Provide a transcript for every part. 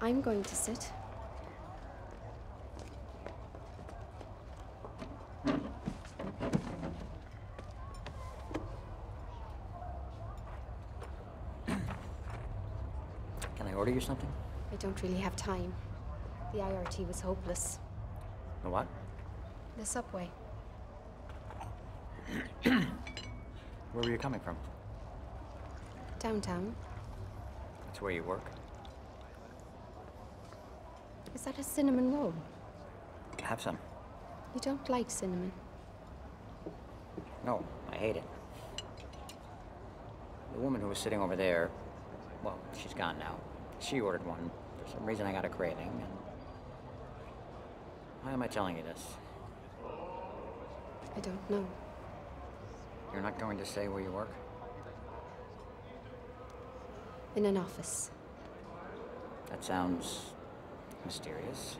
I'm going to sit. Can I order you something? I don't really have time. The IRT was hopeless. The what? The subway. Where were you coming from? Downtown. That's where you work? Is that a cinnamon roll? Have some. You don't like cinnamon. No, I hate it. The woman who was sitting over there, well, she's gone now. She ordered one. For some reason, I got a craving. And why am I telling you this? I don't know. You're not going to say where you work? In an office. That sounds mysterious.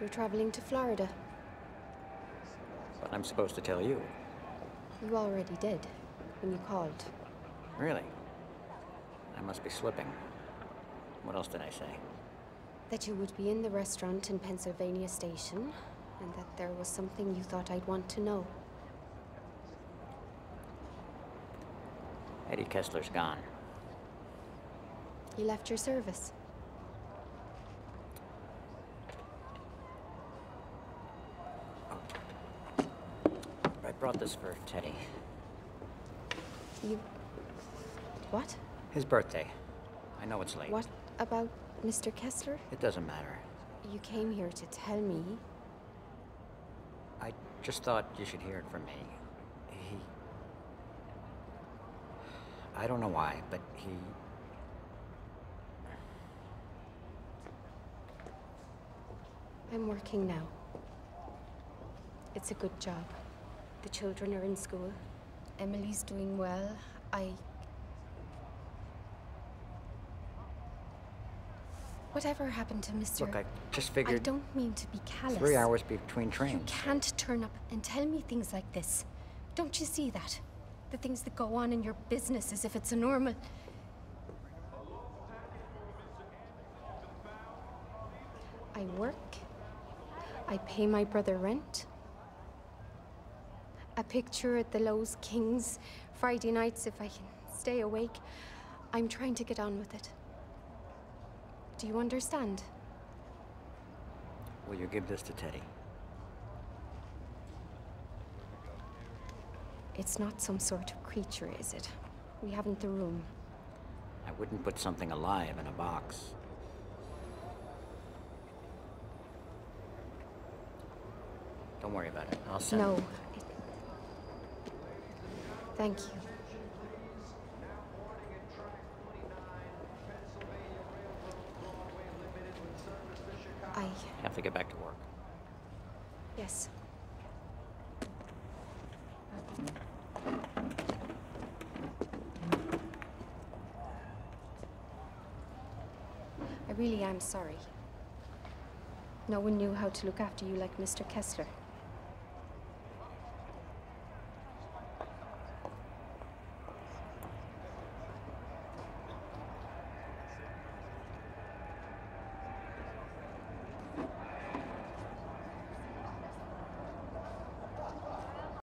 We're traveling to Florida. But I'm supposed to tell you. You already did when you called. Really? I must be slipping. What else did I say? That you would be in the restaurant in Pennsylvania Station, and that there was something you thought I'd want to know. Eddie Kessler's gone. He left your service. I brought this for Teddy. You. What? His birthday. I know it's late. What about Mr. Kessler? It doesn't matter. You came here to tell me. I just thought you should hear it from me. He. I don't know why, but he. I'm working now. It's a good job. The children are in school. Emily's doing well. I. Whatever happened to Mr. Look, I just figured... I don't mean to be callous. three hours between trains. You can't turn up and tell me things like this. Don't you see that? The things that go on in your business as if it's a normal. I work. I pay my brother rent. A picture at the Loew's Kings Friday nights if I can stay awake. I'm trying to get on with it. Do you understand? Will you give this to Teddy? It's not some sort of creature, is it? We haven't the room. I wouldn't put something alive in a box. Don't worry about it. I'll send. No. It... Thank you. I. Have to get back to work. Yes. I really am sorry. No one knew how to look after you like Mr. Kessler.